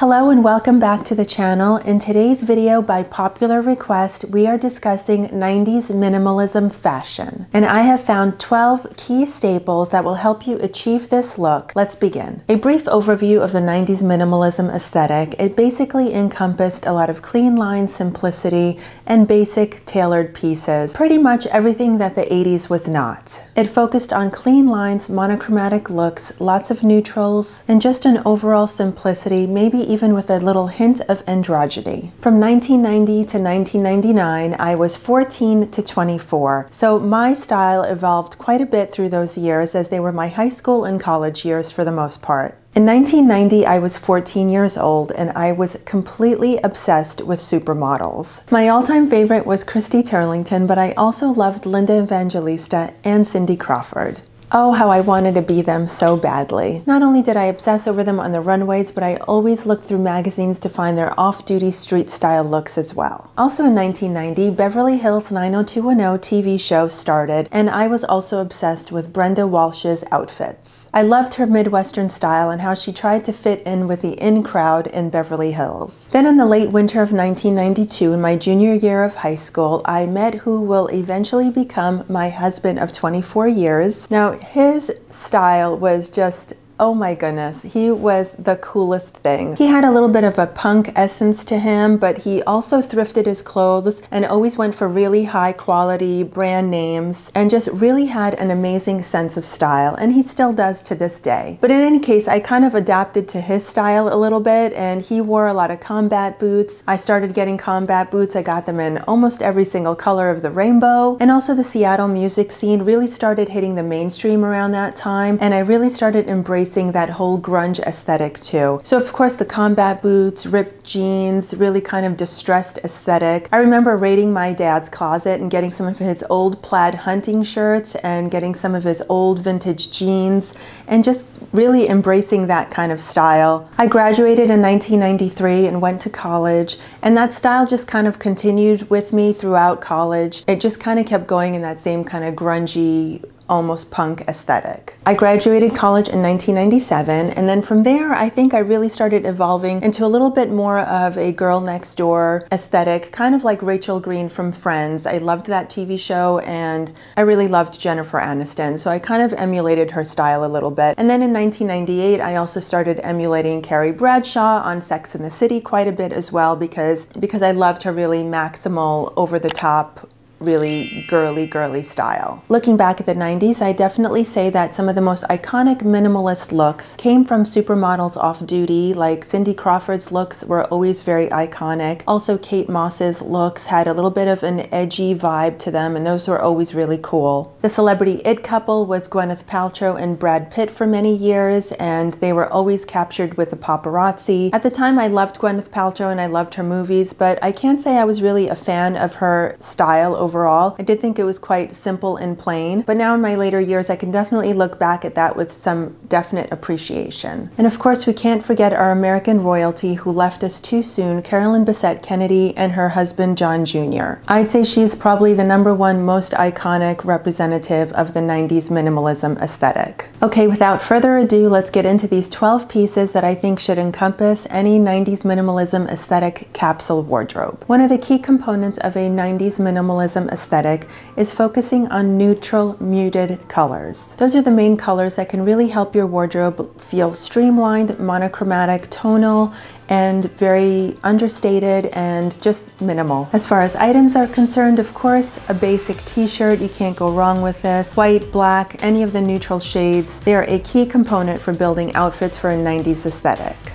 Hello and welcome back to the channel. In today's video, by popular request, we are discussing 90s minimalism fashion. And I have found 12 key staples that will help you achieve this look. Let's begin. A brief overview of the 90s minimalism aesthetic. It basically encompassed a lot of clean line simplicity and basic tailored pieces. Pretty much everything that the 80s was not. It focused on clean lines, monochromatic looks, lots of neutrals, and just an overall simplicity, maybe even with a little hint of androgyny. From 1990 to 1999, I was 14 to 24, so my style evolved quite a bit through those years as they were my high school and college years for the most part. In 1990, I was 14 years old and I was completely obsessed with supermodels. My all-time favorite was Christy Turlington, but I also loved Linda Evangelista and Cindy Crawford. Oh, how I wanted to be them so badly. Not only did I obsess over them on the runways, but I always looked through magazines to find their off-duty street style looks as well. Also in 1990, Beverly Hills 90210 TV show started, and I was also obsessed with Brenda Walsh's outfits. I loved her Midwestern style and how she tried to fit in with the in crowd in Beverly Hills. Then in the late winter of 1992, in my junior year of high school, I met who will eventually become my husband of 24 years. Now, his style was just Oh my goodness, he was the coolest thing. He had a little bit of a punk essence to him, but he also thrifted his clothes and always went for really high quality brand names and just really had an amazing sense of style, and he still does to this day. But in any case, I kind of adapted to his style a little bit, and he wore a lot of combat boots. I started getting combat boots. I got them in almost every single color of the rainbow, and also the Seattle music scene really started hitting the mainstream around that time, and I really started embracing embracing that whole grunge aesthetic too. So of course the combat boots, ripped jeans, really kind of distressed aesthetic. I remember raiding my dad's closet and getting some of his old plaid hunting shirts and getting some of his old vintage jeans and just really embracing that kind of style. I graduated in 1993 and went to college and that style just kind of continued with me throughout college. It just kind of kept going in that same kind of grungy almost punk aesthetic. I graduated college in 1997 and then from there I think I really started evolving into a little bit more of a girl next door aesthetic, kind of like Rachel Green from Friends. I loved that TV show and I really loved Jennifer Aniston, so I kind of emulated her style a little bit. And then in 1998 I also started emulating Carrie Bradshaw on Sex and the City quite a bit as well because because I loved her really maximal over the top really girly, girly style. Looking back at the 90s, I definitely say that some of the most iconic minimalist looks came from supermodels off duty, like Cindy Crawford's looks were always very iconic. Also, Kate Moss's looks had a little bit of an edgy vibe to them, and those were always really cool. The celebrity it couple was Gwyneth Paltrow and Brad Pitt for many years, and they were always captured with the paparazzi. At the time, I loved Gwyneth Paltrow and I loved her movies, but I can't say I was really a fan of her style over overall. I did think it was quite simple and plain, but now in my later years, I can definitely look back at that with some definite appreciation. And of course, we can't forget our American royalty who left us too soon, Carolyn Bessette Kennedy and her husband, John Jr. I'd say she's probably the number one most iconic representative of the 90s minimalism aesthetic. Okay, without further ado, let's get into these 12 pieces that I think should encompass any 90s minimalism aesthetic capsule wardrobe. One of the key components of a 90s minimalism aesthetic is focusing on neutral, muted colors. Those are the main colors that can really help your wardrobe feel streamlined, monochromatic, tonal, and very understated and just minimal. As far as items are concerned, of course, a basic t-shirt, you can't go wrong with this. White, black, any of the neutral shades, they are a key component for building outfits for a 90s aesthetic.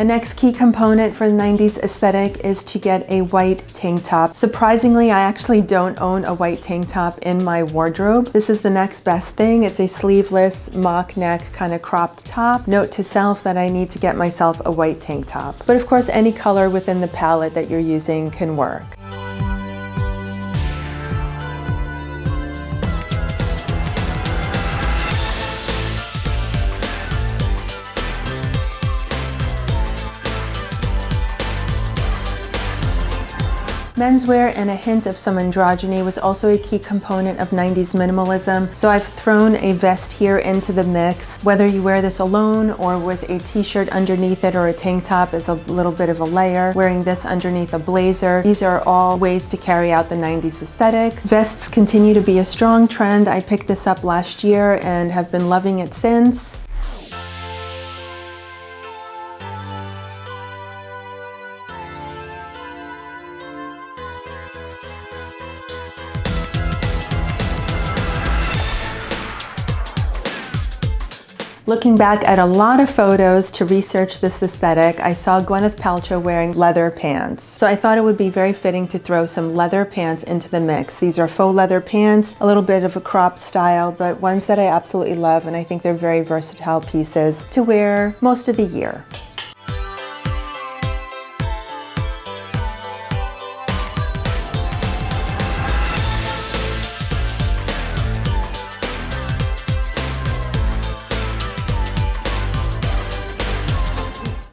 A next key component for the 90s aesthetic is to get a white tank top. Surprisingly, I actually don't own a white tank top in my wardrobe. This is the next best thing. It's a sleeveless mock neck kind of cropped top. Note to self that I need to get myself a white tank top. But of course, any color within the palette that you're using can work. Menswear and a hint of some androgyny was also a key component of 90s minimalism, so I've thrown a vest here into the mix. Whether you wear this alone or with a t-shirt underneath it or a tank top is a little bit of a layer, wearing this underneath a blazer, these are all ways to carry out the 90s aesthetic. Vests continue to be a strong trend. I picked this up last year and have been loving it since. Looking back at a lot of photos to research this aesthetic, I saw Gwyneth Paltrow wearing leather pants. So I thought it would be very fitting to throw some leather pants into the mix. These are faux leather pants, a little bit of a crop style, but ones that I absolutely love and I think they're very versatile pieces to wear most of the year.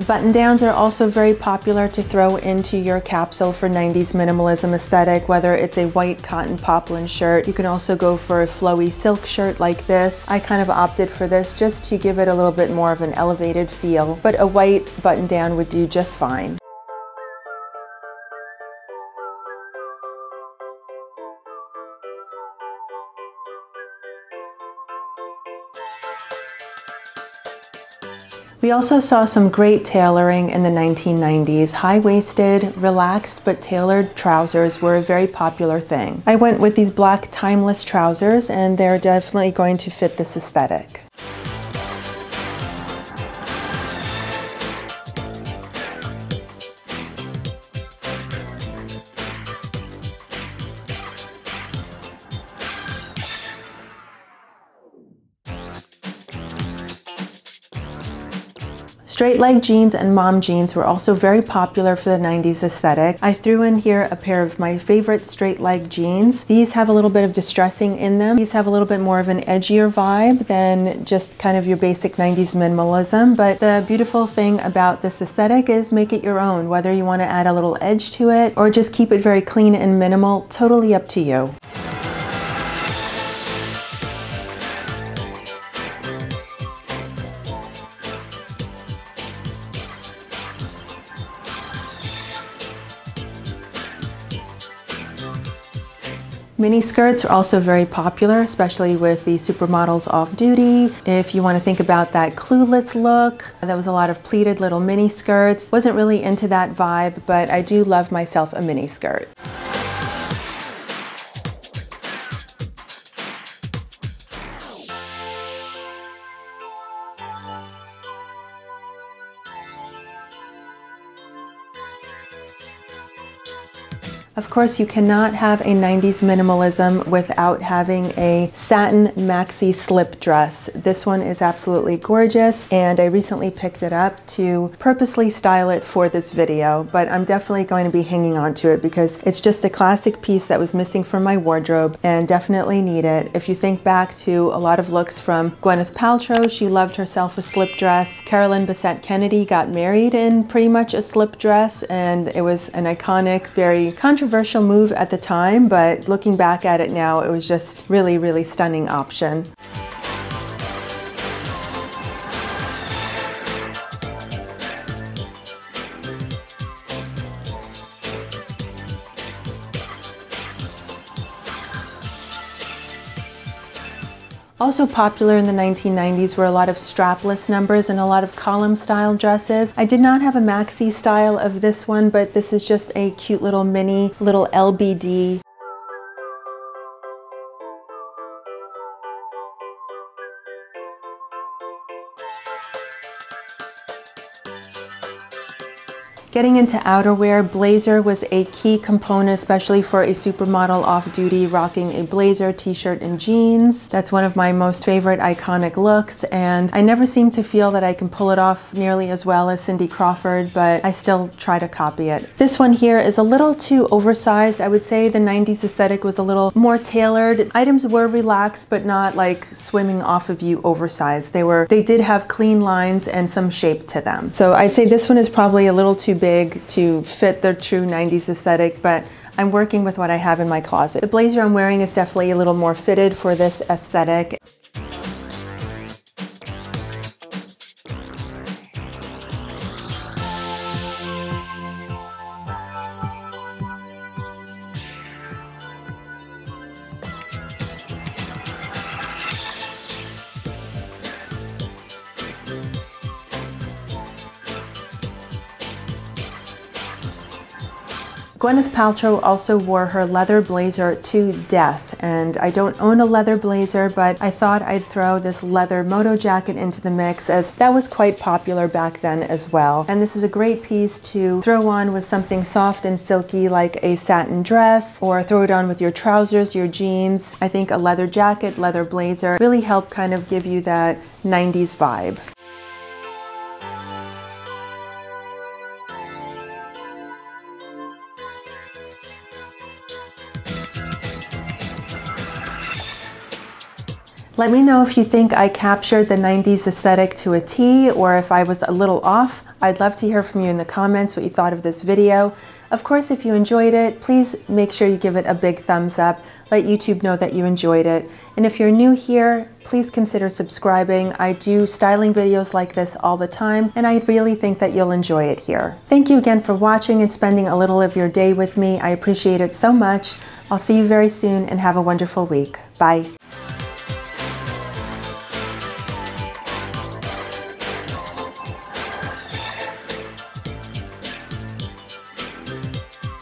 Button downs are also very popular to throw into your capsule for 90s minimalism aesthetic, whether it's a white cotton poplin shirt. You can also go for a flowy silk shirt like this. I kind of opted for this just to give it a little bit more of an elevated feel, but a white button down would do just fine. We also saw some great tailoring in the 1990s. High-waisted, relaxed but tailored trousers were a very popular thing. I went with these black timeless trousers and they're definitely going to fit this aesthetic. Straight leg jeans and mom jeans were also very popular for the 90s aesthetic. I threw in here a pair of my favorite straight leg jeans. These have a little bit of distressing in them. These have a little bit more of an edgier vibe than just kind of your basic 90s minimalism. But the beautiful thing about this aesthetic is make it your own, whether you want to add a little edge to it or just keep it very clean and minimal, totally up to you. Mini skirts are also very popular, especially with the supermodels off duty. If you want to think about that clueless look, there was a lot of pleated little mini skirts. Wasn't really into that vibe, but I do love myself a mini skirt. Of course, you cannot have a 90s minimalism without having a satin maxi slip dress. This one is absolutely gorgeous and I recently picked it up to purposely style it for this video, but I'm definitely going to be hanging on to it because it's just a classic piece that was missing from my wardrobe and definitely need it. If you think back to a lot of looks from Gwyneth Paltrow, she loved herself a slip dress. Carolyn Bessette Kennedy got married in pretty much a slip dress and it was an iconic, very controversial controversial move at the time, but looking back at it now, it was just really, really stunning option. Also popular in the 1990s were a lot of strapless numbers and a lot of column style dresses. I did not have a maxi style of this one, but this is just a cute little mini little LBD Getting into outerwear, blazer was a key component, especially for a supermodel off-duty rocking a blazer, t-shirt, and jeans. That's one of my most favorite iconic looks, and I never seem to feel that I can pull it off nearly as well as Cindy Crawford, but I still try to copy it. This one here is a little too oversized. I would say the 90s aesthetic was a little more tailored. Items were relaxed, but not like swimming off of you oversized. They were, they did have clean lines and some shape to them. So I'd say this one is probably a little too big to fit the true 90s aesthetic, but I'm working with what I have in my closet. The blazer I'm wearing is definitely a little more fitted for this aesthetic. Gwyneth Paltrow also wore her leather blazer to death, and I don't own a leather blazer, but I thought I'd throw this leather moto jacket into the mix as that was quite popular back then as well. And this is a great piece to throw on with something soft and silky like a satin dress, or throw it on with your trousers, your jeans. I think a leather jacket, leather blazer really help kind of give you that 90s vibe. Let me know if you think I captured the 90s aesthetic to a T or if I was a little off. I'd love to hear from you in the comments what you thought of this video. Of course, if you enjoyed it, please make sure you give it a big thumbs up. Let YouTube know that you enjoyed it. And if you're new here, please consider subscribing. I do styling videos like this all the time, and I really think that you'll enjoy it here. Thank you again for watching and spending a little of your day with me. I appreciate it so much. I'll see you very soon and have a wonderful week. Bye.